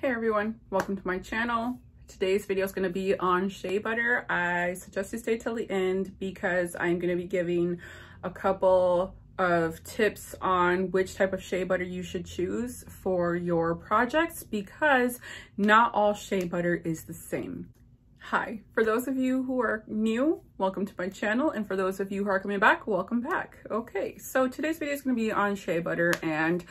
Hey everyone, welcome to my channel. Today's video is going to be on shea butter. I suggest you stay till the end because I'm going to be giving a couple of tips on which type of shea butter you should choose for your projects because not all shea butter is the same. Hi, for those of you who are new, welcome to my channel. And for those of you who are coming back, welcome back. Okay, so today's video is going to be on shea butter and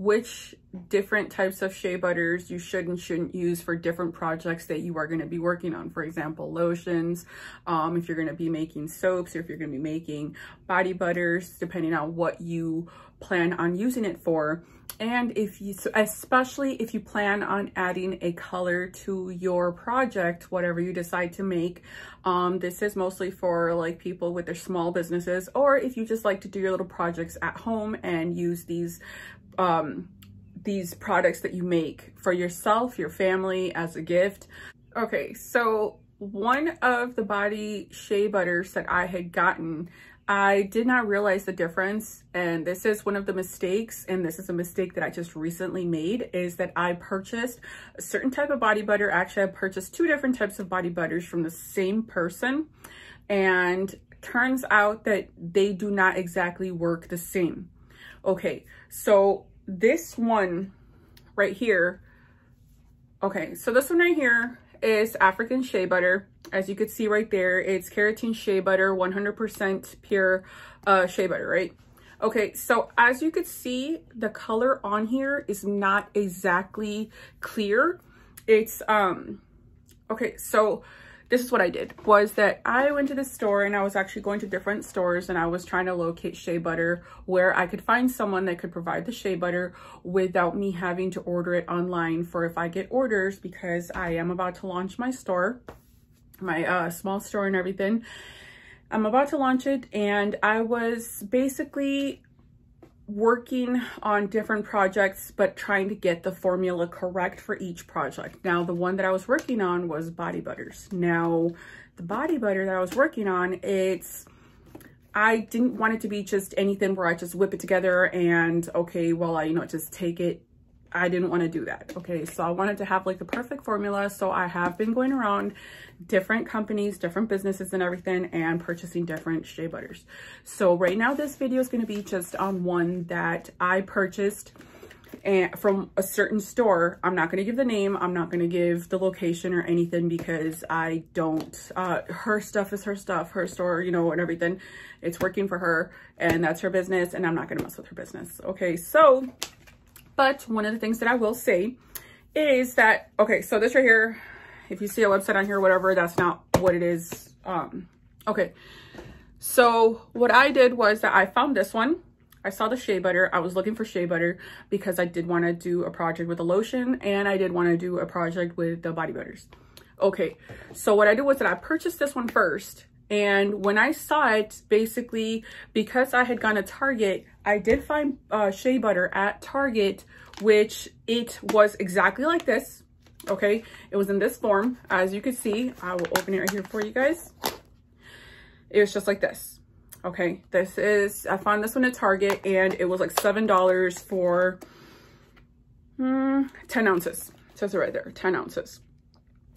which different types of shea butters you should and shouldn't use for different projects that you are going to be working on. For example, lotions, um, if you're going to be making soaps, or if you're going to be making body butters, depending on what you plan on using it for. And if you, especially if you plan on adding a color to your project, whatever you decide to make, um, this is mostly for like people with their small businesses, or if you just like to do your little projects at home and use these um, these products that you make for yourself, your family as a gift. Okay, so one of the body shea butters that I had gotten, I did not realize the difference. And this is one of the mistakes, and this is a mistake that I just recently made, is that I purchased a certain type of body butter. Actually, I purchased two different types of body butters from the same person. And turns out that they do not exactly work the same. Okay, so this one right here, okay, so this one right here is African shea butter. As you can see right there, it's keratin shea butter, 100% pure uh, shea butter, right? Okay, so as you could see, the color on here is not exactly clear. It's, um, okay, so this is what I did was that I went to the store and I was actually going to different stores and I was trying to locate shea butter where I could find someone that could provide the shea butter without me having to order it online for if I get orders because I am about to launch my store, my uh, small store and everything. I'm about to launch it and I was basically working on different projects, but trying to get the formula correct for each project. Now, the one that I was working on was body butters. Now, the body butter that I was working on, it's, I didn't want it to be just anything where I just whip it together and okay, well, I, you know, just take it I didn't want to do that. Okay, so I wanted to have like the perfect formula. So I have been going around different companies, different businesses and everything and purchasing different shea butters. So right now this video is going to be just on one that I purchased and from a certain store. I'm not going to give the name. I'm not going to give the location or anything because I don't, uh, her stuff is her stuff, her store, you know, and everything. It's working for her and that's her business and I'm not going to mess with her business. Okay, so but one of the things that I will say is that, okay, so this right here, if you see a website on here whatever, that's not what it is. Um, okay, so what I did was that I found this one. I saw the shea butter. I was looking for shea butter because I did want to do a project with a lotion and I did want to do a project with the body butters. Okay, so what I did was that I purchased this one first and when I saw it, basically, because I had gone to Target, I did find uh, shea butter at Target, which it was exactly like this. Okay, it was in this form. As you can see, I will open it right here for you guys. It was just like this. Okay, this is, I found this one at Target and it was like $7 for hmm, 10 ounces. It says it right there, 10 ounces.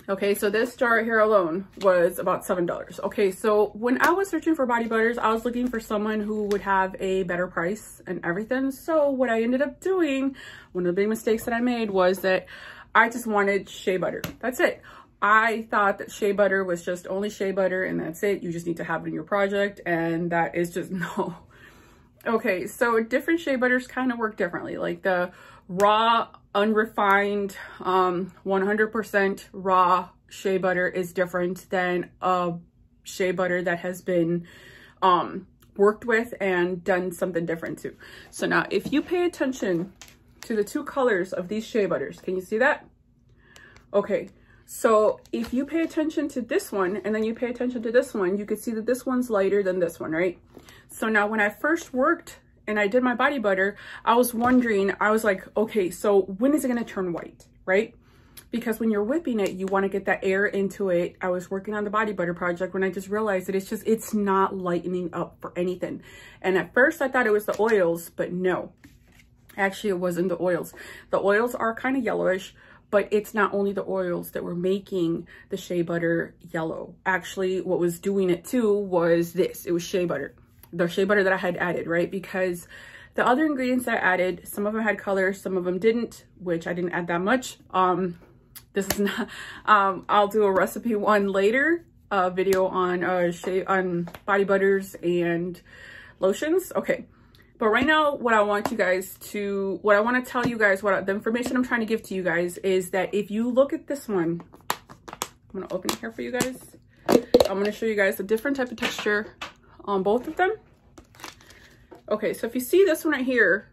Okay, so this jar here alone was about $7. Okay, so when I was searching for body butters, I was looking for someone who would have a better price and everything. So what I ended up doing, one of the big mistakes that I made was that I just wanted shea butter. That's it. I thought that shea butter was just only shea butter and that's it. You just need to have it in your project and that is just no. Okay, so different shea butters kind of work differently. Like the raw unrefined 100% um, raw shea butter is different than a shea butter that has been um, worked with and done something different too. So now if you pay attention to the two colors of these shea butters, can you see that? Okay, so if you pay attention to this one and then you pay attention to this one, you can see that this one's lighter than this one, right? So now when I first worked and I did my body butter, I was wondering, I was like, okay, so when is it gonna turn white, right? Because when you're whipping it, you wanna get that air into it. I was working on the body butter project when I just realized that it's just, it's not lightening up for anything. And at first I thought it was the oils, but no, actually it wasn't the oils. The oils are kind of yellowish, but it's not only the oils that were making the shea butter yellow. Actually, what was doing it too was this. It was shea butter. The shea butter that I had added, right? Because the other ingredients that I added, some of them had color, some of them didn't, which I didn't add that much. Um, this is not, um, I'll do a recipe one later, a video on, uh, shea, on body butters and lotions. Okay. But right now, what I want you guys to, what I want to tell you guys, what the information I'm trying to give to you guys is that if you look at this one, I'm going to open it here for you guys. I'm going to show you guys a different type of texture on both of them. Okay, so if you see this one right here,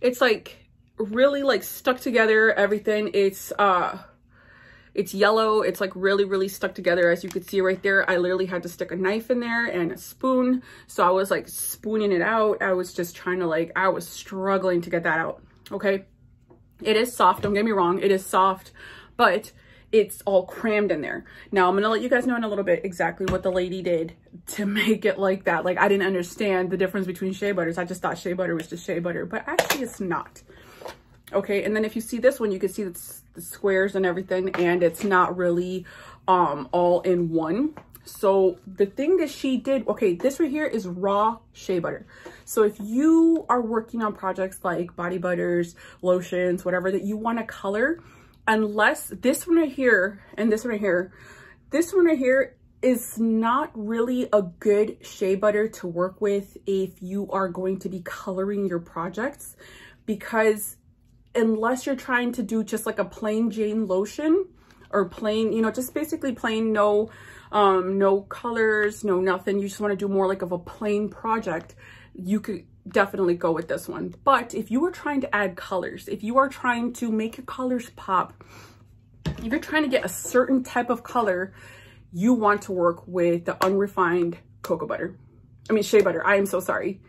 it's like really like stuck together, everything. It's, uh, it's yellow. It's like really, really stuck together. As you could see right there, I literally had to stick a knife in there and a spoon. So I was like spooning it out. I was just trying to like, I was struggling to get that out. Okay. It is soft. Don't get me wrong. It is soft, but it's all crammed in there. Now I'm to let you guys know in a little bit exactly what the lady did to make it like that. Like I didn't understand the difference between shea butters. I just thought shea butter was just shea butter, but actually it's not. Okay. And then if you see this one, you can see the squares and everything and it's not really um all in one so the thing that she did okay this right here is raw shea butter so if you are working on projects like body butters lotions whatever that you want to color unless this one right here and this one right here this one right here is not really a good shea butter to work with if you are going to be coloring your projects because unless you're trying to do just like a plain Jane lotion or plain, you know, just basically plain no, um, no colors, no nothing. You just want to do more like of a plain project. You could definitely go with this one. But if you are trying to add colors, if you are trying to make your colors pop, if you're trying to get a certain type of color, you want to work with the unrefined cocoa butter. I mean, shea butter. I am so sorry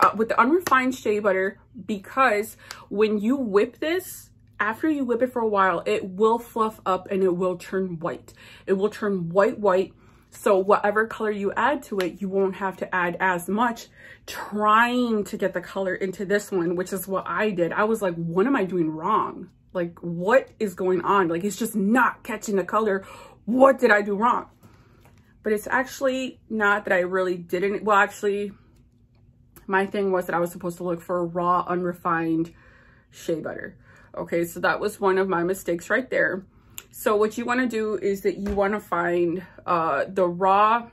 uh, with the unrefined shea butter because when you whip this, after you whip it for a while, it will fluff up and it will turn white. It will turn white, white. So whatever color you add to it, you won't have to add as much trying to get the color into this one, which is what I did. I was like, what am I doing wrong? Like, what is going on? Like, it's just not catching the color. What did I do wrong? But it's actually not that I really didn't. Well, actually, my thing was that I was supposed to look for raw, unrefined shea butter. Okay, so that was one of my mistakes right there. So what you want to do is that you want to find uh, the raw,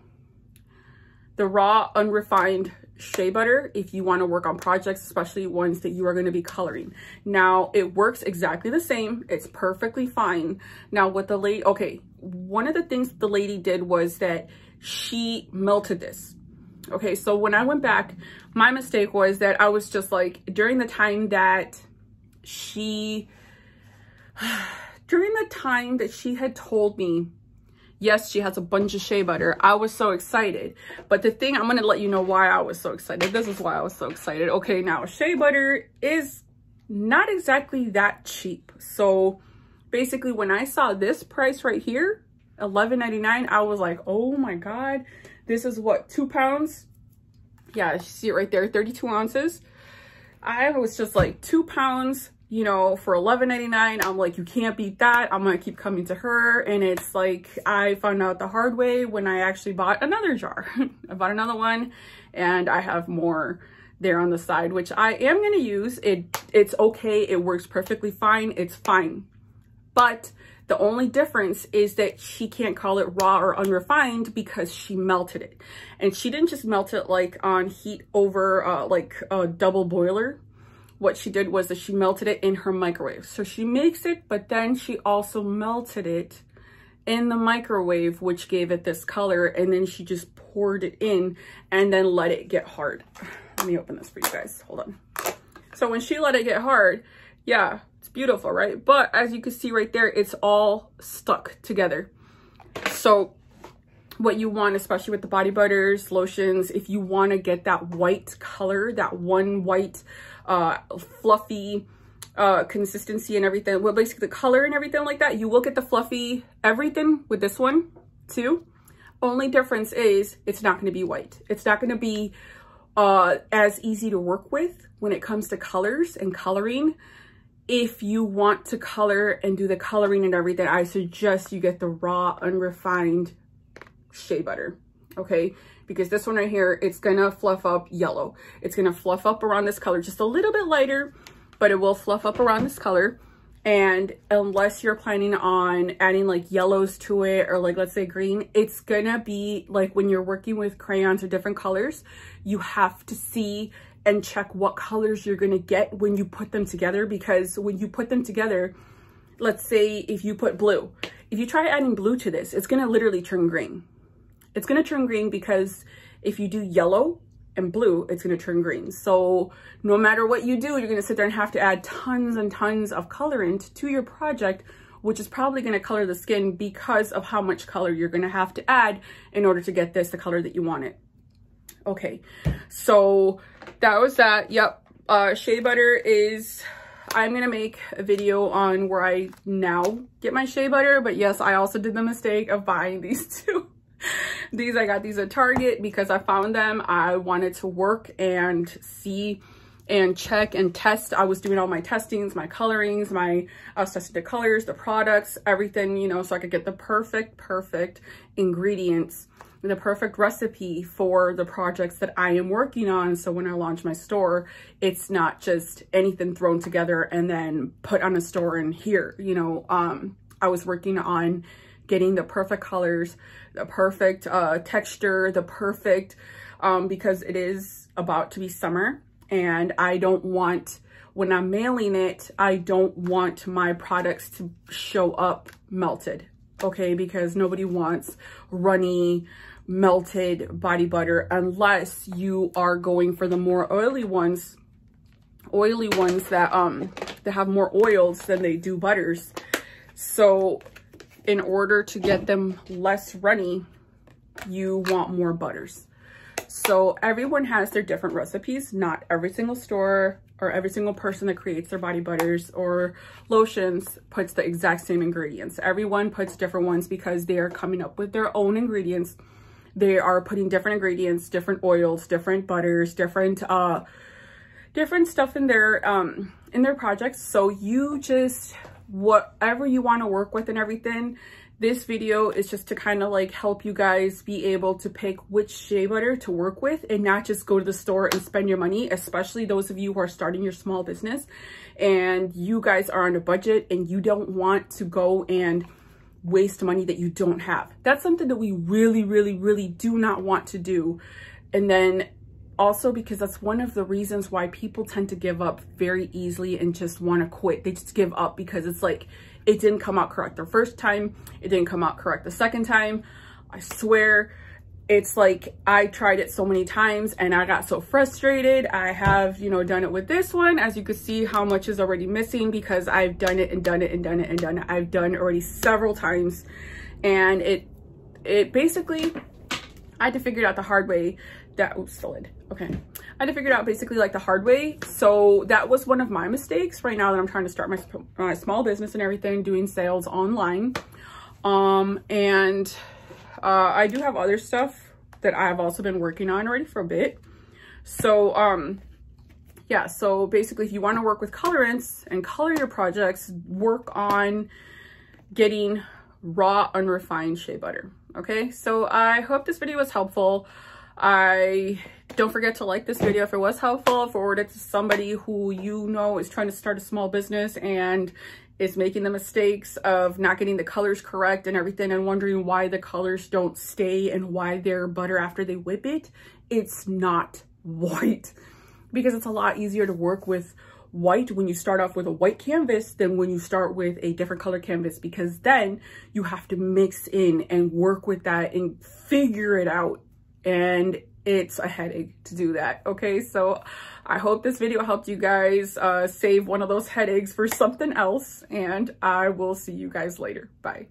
the raw, unrefined shea butter if you want to work on projects, especially ones that you are going to be coloring. Now, it works exactly the same. It's perfectly fine. Now, what the lady, okay, one of the things the lady did was that she melted this. Okay, so when I went back, my mistake was that I was just like, during the time that she, during the time that she had told me, yes, she has a bunch of shea butter, I was so excited. But the thing, I'm going to let you know why I was so excited. This is why I was so excited. Okay, now shea butter is not exactly that cheap. So basically when I saw this price right here, $11.99, I was like, oh my God, this is what, two pounds? Yeah, you see it right there, 32 ounces. I was just like two pounds, you know, for $11.99. I'm like, you can't beat that. I'm going to keep coming to her. And it's like, I found out the hard way when I actually bought another jar. I bought another one and I have more there on the side, which I am going to use. It It's okay. It works perfectly fine. It's fine. But the only difference is that she can't call it raw or unrefined because she melted it. And she didn't just melt it like on heat over uh, like a double boiler. What she did was that she melted it in her microwave. So she makes it, but then she also melted it in the microwave, which gave it this color. And then she just poured it in and then let it get hard. Let me open this for you guys. Hold on. So when she let it get hard, yeah, it's beautiful, right? But as you can see right there, it's all stuck together. So what you want, especially with the body butters, lotions, if you want to get that white color, that one white, uh, fluffy, uh, consistency and everything, well, basically the color and everything like that, you will get the fluffy everything with this one too. Only difference is it's not going to be white. It's not going to be, uh, as easy to work with when it comes to colors and coloring if you want to color and do the coloring and everything, I suggest you get the raw unrefined shea butter, okay? Because this one right here, it's gonna fluff up yellow. It's gonna fluff up around this color just a little bit lighter, but it will fluff up around this color. And unless you're planning on adding like yellows to it or like, let's say green, it's gonna be like when you're working with crayons or different colors, you have to see and check what colors you're gonna get when you put them together because when you put them together, let's say if you put blue, if you try adding blue to this, it's gonna literally turn green. It's gonna turn green because if you do yellow and blue, it's gonna turn green. So no matter what you do, you're gonna sit there and have to add tons and tons of colorant to your project, which is probably gonna color the skin because of how much color you're gonna have to add in order to get this the color that you want it. Okay, so that was that. Yep, uh, shea butter is, I'm gonna make a video on where I now get my shea butter, but yes, I also did the mistake of buying these two. these, I got these at Target because I found them. I wanted to work and see and check and test. I was doing all my testings, my colorings, my, I was testing the colors, the products, everything, you know, so I could get the perfect, perfect ingredients the perfect recipe for the projects that I am working on. So when I launch my store, it's not just anything thrown together and then put on a store and here, you know, um, I was working on getting the perfect colors, the perfect uh, texture, the perfect, um, because it is about to be summer and I don't want, when I'm mailing it, I don't want my products to show up melted, okay? Because nobody wants runny, melted body butter unless you are going for the more oily ones oily ones that um that have more oils than they do butters so in order to get them less runny you want more butters. So everyone has their different recipes. Not every single store or every single person that creates their body butters or lotions puts the exact same ingredients. Everyone puts different ones because they are coming up with their own ingredients. They are putting different ingredients, different oils, different butters, different uh different stuff in their um in their projects. So you just whatever you want to work with and everything. This video is just to kind of like help you guys be able to pick which shea butter to work with and not just go to the store and spend your money, especially those of you who are starting your small business and you guys are on a budget and you don't want to go and waste money that you don't have. That's something that we really, really, really do not want to do. And then also because that's one of the reasons why people tend to give up very easily and just want to quit. They just give up because it's like, it didn't come out correct the first time. It didn't come out correct the second time. I swear it's like I tried it so many times and I got so frustrated. I have, you know, done it with this one. As you can see how much is already missing because I've done it and done it and done it and done it. I've done it already several times and it, it basically, I had to figure it out the hard way that, oops, solid. Okay. I had to figure it out basically like the hard way. So that was one of my mistakes right now that I'm trying to start my, my small business and everything, doing sales online. Um, and uh, I do have other stuff that I've also been working on already for a bit. So, um, yeah, so basically if you want to work with colorants and color your projects, work on getting raw unrefined shea butter. Okay, so I hope this video was helpful. I don't forget to like this video if it was helpful, forward it to somebody who you know is trying to start a small business and is making the mistakes of not getting the colors correct and everything and wondering why the colors don't stay and why they're butter after they whip it. It's not white because it's a lot easier to work with white when you start off with a white canvas than when you start with a different color canvas because then you have to mix in and work with that and figure it out and it's a headache to do that okay? So i hope this video helped you guys uh, save one of those headaches for something else and i will see you guys later. Bye